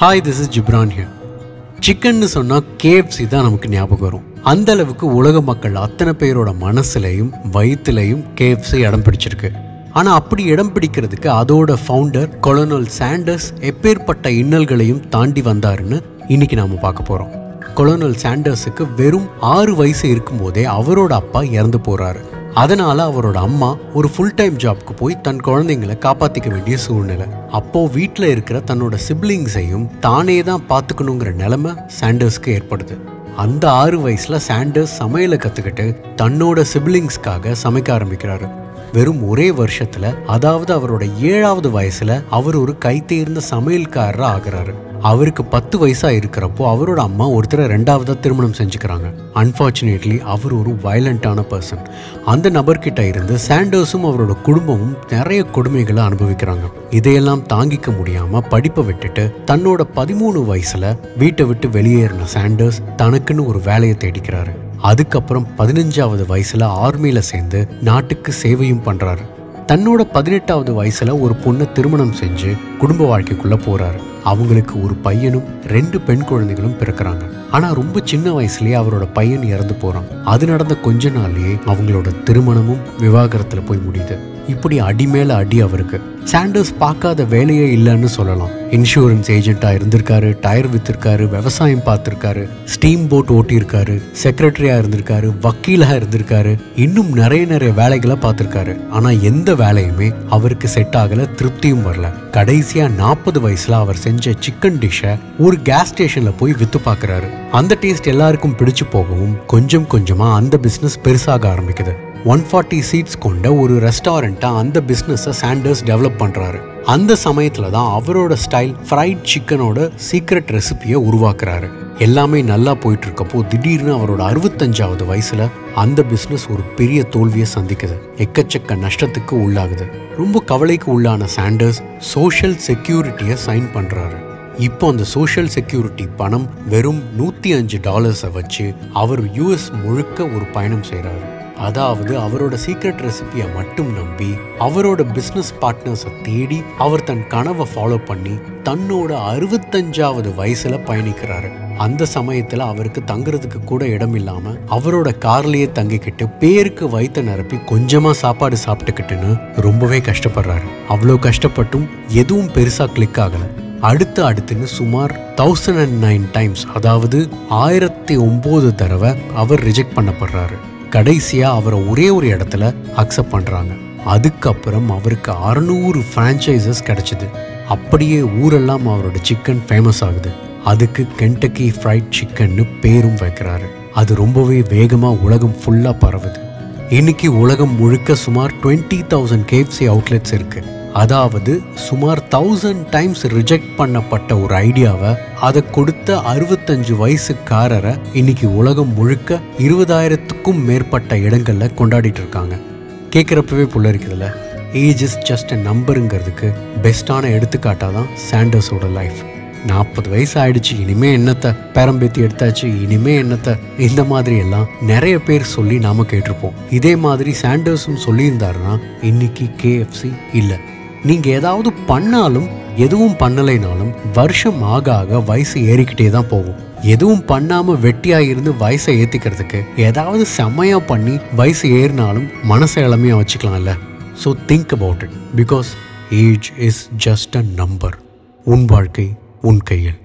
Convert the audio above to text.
Hi this is Ghibran here சிக்கன்னு சொன்னால் KFC தான் நமக்கு ஞாபகம் வரும். அந்த அளவுக்கு உலக மக்கள் அத்தனை பேரோட மனசுலையும் வயிற்றுலையும் கேஎஃப்சி இடம் பிடிச்சிருக்கு. ஆனால் அப்படி இடம் பிடிக்கிறதுக்கு அதோட ஃபவுண்டர் கொலனல் சாண்டர்ஸ் எப்பேற்பட்ட இன்னல்களையும் தாண்டி வந்தாருன்னு இன்னைக்கு நாம பார்க்க போகிறோம் கொலனல் சாண்டர்ஸுக்கு வெறும் ஆறு வயசு இருக்கும்போதே அவரோட அப்பா இறந்து போறாரு. அதனால அவரோட அம்மா ஒரு ஃபுல் டைம் ஜாப்க்கு போய் தன் குழந்தைங்களை காப்பாத்திக்க வேண்டிய சூழ்நிலை. அப்போ வீட்டில் இருக்கிற தன்னோட சிப்ளிங்ஸையும் தானே தான் பார்த்துக்கணுங்கிற நிலைமை சாண்டர்ஸ்க்கு ஏற்படுது. அந்த ஆறு வயசுல சாண்டர்ஸ் சமையலை கத்துக்கிட்டு தன்னோட சிப்ளிங்ஸ்க்காக சமைக்க ஆரம்பிக்கிறாரு. வெறும் ஒரே வருஷத்துல அதாவது அவரோட ஏழாவது வயசுல அவர் ஒரு கைத்தேர்ந்த சமையல்காரராக ஆகிறாரு. அவருக்கு பத்து வயசா இருக்கிறப்போ அவரோட அம்மா ஒருத்தரை ரெண்டாவதா திருமணம் செஞ்சுக்கிறாங்க. அன்பார்ச்சுனேட்லி அவர் ஒரு வயலண்டான பர்சன் அந்த நபர்கிட்ட இருந்து சாண்டர்ஸும் அவரோட குடும்பமும் நிறைய கொடுமைகளை அனுபவிக்கிறாங்க. இதையெல்லாம் தாங்கிக்க முடியாம படிப்பை விட்டுட்டு தன்னோட பதிமூணு வயசுல வீட்டை விட்டு வெளியேறின சாண்டர்ஸ் தனக்குன்னு ஒரு வேலையை தேடிக்கிறாரு. அதுக்கப்புறம் பதினஞ்சாவது வயசுல ஆர்மியில சேர்ந்து நாட்டுக்கு சேவையும் பண்றாரு. தன்னோட பதினெட்டாவது வயசுல ஒரு பொண்ணை திருமணம் செஞ்சு குடும்ப வாழ்க்கைக்குள்ள போறாரு. அவங்களுக்கு ஒரு பையனும் ரெண்டு பெண் குழந்தைகளும் பிறக்கிறாங்க. ஆனால் ரொம்ப சின்ன வயசுலேயே அவரோட பையன் இறந்து போகிறான் அது நடந்த கொஞ்ச நாள்லேயே அவங்களோட திருமணமும் விவாகரத்தில் போய் முடியுது. இப்படி அடி மேலே அடி அவருக்கு. சாண்டர்ஸ் பார்க்காத வேலையே இல்லைன்னு சொல்லலாம். இன்சூரன்ஸ் ஏஜென்ட்டாக இருந்திருக்காரு டயர் வித்திருக்காரு விவசாயம் பார்த்துருக்காரு ஸ்டீம் போட் ஓட்டியிருக்காரு செக்ரட்டரியாக இருந்திருக்காரு வக்கீலாக இருந்திருக்காரு இன்னும் நிறைய நிறைய வேலைகளை பார்த்துருக்காரு. ஆனால் எந்த வேலையுமே அவருக்கு செட் ஆகலை திருப்தியும் வரல. கடைசியாக நாற்பது வயசில் அவர் செஞ்ச சிக்கன் டிஷ்ஷை ஒரு கேஸ் ஸ்டேஷனில் போய் விற்று பார்க்குறாரு. அந்த டேஸ்ட் எல்லாருக்கும் பிடிச்சு போகவும் கொஞ்சம் கொஞ்சமாக அந்த பிஸ்னஸ் பெருசாக ஆரம்பிக்குது. ஒன் ஃபார்ட்டி சீட்ஸ் கொண்ட ஒரு ரெஸ்டாரண்ட்டாக அந்த பிஸ்னஸை சாண்டர்ஸ் டெவலப் பண்ணுறாரு அந்த சமயத்தில் தான் அவரோட ஸ்டைல் ஃப்ரைட் சிக்கனோட சீக்ரெட் ரெசிபியை உருவாக்குறாரு. எல்லாமே நல்லா போயிட்டு இருக்கப்போ திடீர்னு அவரோட அறுபத்தஞ்சாவது வயசுல அந்த பிஸ்னஸ் ஒரு பெரிய தோல்வியை சந்திக்குது. எக்கச்சக்க நஷ்டத்துக்கு உள்ளாகுது. ரொம்ப கவலைக்கு உள்ளான சாண்டர்ஸ் சோஷியல் செக்யூரிட்டியை சைன் பண்ணுறாரு இப்போ அந்த சோஷியல் செக்யூரிட்டி பணம் வெறும் நூற்றி அஞ்சு டாலர்ஸை வச்சு அவர் யூஎஸ் முழுக்க ஒரு பயணம் செய்கிறாரு அதாவது அவரோட சீக்ரெட் ரெசிபியை மட்டும் நம்பி அவரோட பிஸ்னஸ் பார்ட்னர்ஸை தேடி அவர் தன் கனவை ஃபாலோ பண்ணி தன்னோட அறுபத்தஞ்சாவது வயசுல பயணிக்கிறாரு. அந்த சமயத்துல அவருக்கு தங்குறதுக்கு கூட இடம் இல்லாம அவரோட கார்லயே தங்கிக்கிட்டு பேருக்கு வயிற்ற நிரப்பி கொஞ்சமா சாப்பாடு சாப்பிட்டுக்கிட்டுன்னு ரொம்பவே கஷ்டப்படுறாரு. அவ்வளோ கஷ்டப்பட்டும் எதுவும் பெருசா கிளிக் ஆகலை. அடுத்து அடுத்துன்னு சுமார் தௌசண்ட் அண்ட் நைன் டைம்ஸ் அதாவது ஆயிரத்தி ஒம்பது தடவை அவர் ரிஜெக்ட் பண்ணப்படுறாரு. கடைசியா அவரை ஒரே ஒரு இடத்துல அக்செப்ட் பண்றாங்க. அதுக்கப்புறம் அவருக்கு அறநூறு ஃப்ரான்ச்சைசஸ் கிடச்சிது. அப்படியே ஊரெல்லாம் அவரோட சிக்கன் ஃபேமஸ் ஆகுது. அதுக்கு கென்டக்கி ஃப்ரைட் சிக்கன்னு பேரும் வைக்கிறாரு. அது ரொம்பவே வேகமா உலகம் ஃபுல்லா பரவுது. இன்னைக்கு உலகம் முழுக்க சுமார் டுவெண்ட்டி தௌசண்ட் கேஎஃப்சி அவுட்லெட்ஸ் இருக்குது அதாவது சுமார் தௌசண்ட் டைம்ஸ் ரிஜெக்ட் பண்ணப்பட்ட ஒரு ஐடியாவை அதை கொடுத்த அறுபத்தஞ்சு வயசுக்காரரை இன்னைக்கு உலகம் முழுக்க இருபதாயிரத்துக்கும் மேற்பட்ட இடங்களில் கொண்டாடிட்டு இருக்காங்க. கேட்குறப்பவே புல்லரிக்குதுல்ல ஏஜ் இஸ் ஜஸ்ட் அ நம்பருங்கிறதுக்கு பெஸ்ட்டான எடுத்துக்காட்டாக தான் சாண்டர்ஸோட லைஃப் நாற்பது வயசு ஆயிடுச்சு இனிமே என்னத்தை பேரம்பேத்தி எடுத்தாச்சு இனிமே என்னத்தை? இந்த மாதிரி எல்லாம் நிறைய பேர் சொல்லி நாம கேட்டிருப்போம். இதே மாதிரி சாண்டர்ஸும் சொல்லியிருந்தாருன்னா இன்னைக்கு கேஎஃப்சி இல்லை. நீங்க ஏதாவது பண்ணாலும் எதுவும் பண்ணலைனாலும் வருஷம் ஆக ஆக வயசு ஏறிக்கிட்டே தான் போகும். எதுவும் பண்ணாம வெட்டியா இருந்து வயசை ஏத்திக்கிறதுக்கு ஏதாவது செம்மையா பண்ணி வயசு ஏறினாலும் மனசை இளமையா வச்சுக்கலாம்ல. So think about it because age is just a number உன் வாழ்க்கை உன் கையில்.